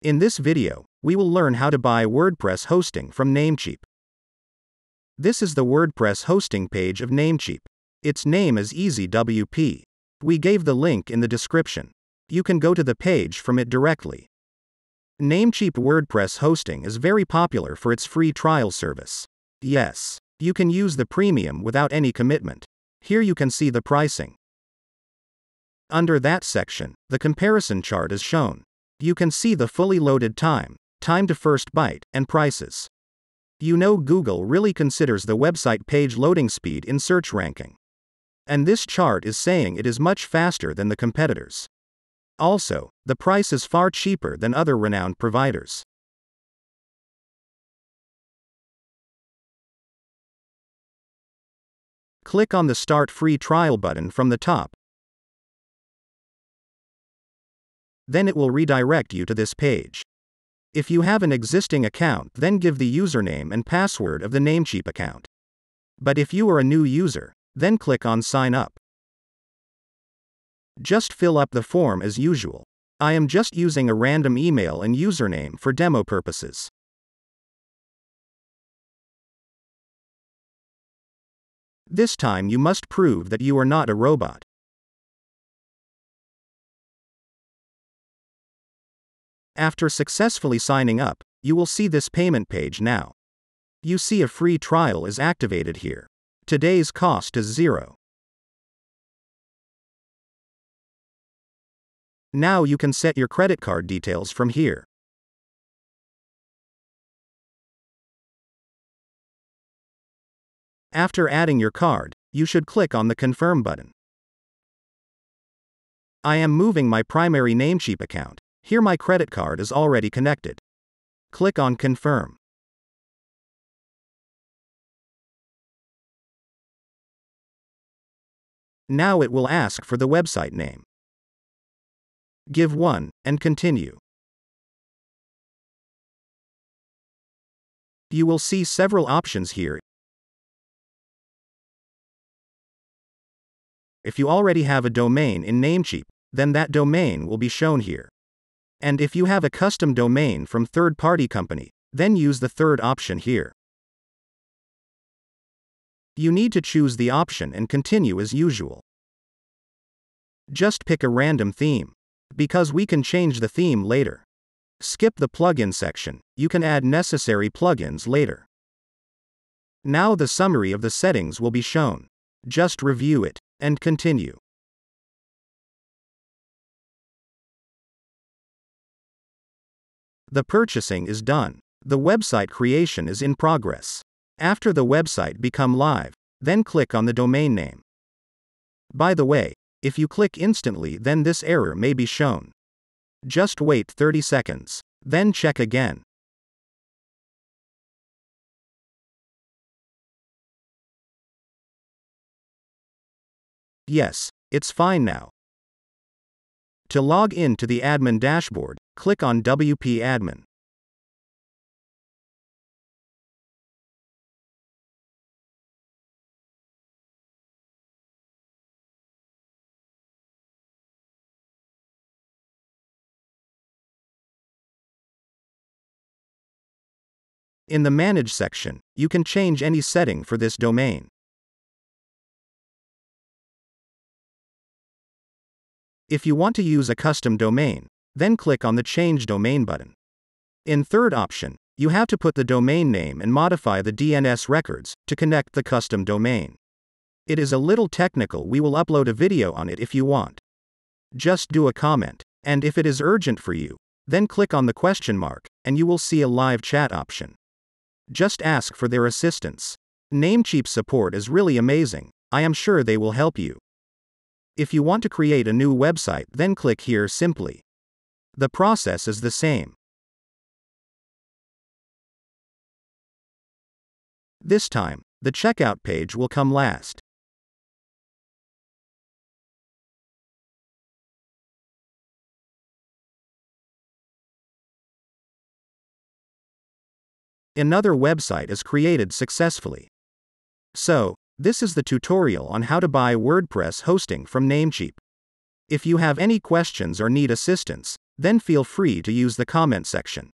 In this video, we will learn how to buy WordPress hosting from Namecheap. This is the WordPress hosting page of Namecheap. Its name is EasyWP. We gave the link in the description. You can go to the page from it directly. Namecheap WordPress hosting is very popular for its free trial service. Yes, you can use the premium without any commitment. Here you can see the pricing. Under that section, the comparison chart is shown. You can see the fully loaded time, time to first byte, and prices. You know Google really considers the website page loading speed in search ranking. And this chart is saying it is much faster than the competitors. Also, the price is far cheaper than other renowned providers. Click on the Start Free Trial button from the top. Then it will redirect you to this page. If you have an existing account, then give the username and password of the Namecheap account. But if you are a new user, then click on Sign Up. Just fill up the form as usual. I am just using a random email and username for demo purposes. This time you must prove that you are not a robot. After successfully signing up, you will see this payment page now. You see a free trial is activated here. Today's cost is zero. Now you can set your credit card details from here. After adding your card, you should click on the Confirm button. I am moving my primary Namecheap account. Here my credit card is already connected. Click on Confirm. Now it will ask for the website name. Give one, and continue. You will see several options here. If you already have a domain in Namecheap, then that domain will be shown here. And if you have a custom domain from third-party company, then use the third option here. You need to choose the option and continue as usual. Just pick a random theme. Because we can change the theme later. Skip the plugin section, you can add necessary plugins later. Now the summary of the settings will be shown. Just review it, and continue. The purchasing is done. The website creation is in progress. After the website become live, then click on the domain name. By the way, if you click instantly then this error may be shown. Just wait 30 seconds. Then check again. Yes, it's fine now. To log in to the admin dashboard, click on WP Admin. In the Manage section, you can change any setting for this domain. If you want to use a custom domain, then click on the Change Domain button. In third option, you have to put the domain name and modify the DNS records to connect the custom domain. It is a little technical, we will upload a video on it if you want. Just do a comment, and if it is urgent for you, then click on the question mark, and you will see a live chat option. Just ask for their assistance. Namecheap support is really amazing, I am sure they will help you. If you want to create a new website, then click here simply. The process is the same. This time, the checkout page will come last. Another website is created successfully. So, this is the tutorial on how to buy WordPress hosting from Namecheap. If you have any questions or need assistance, Then feel free to use the comment section.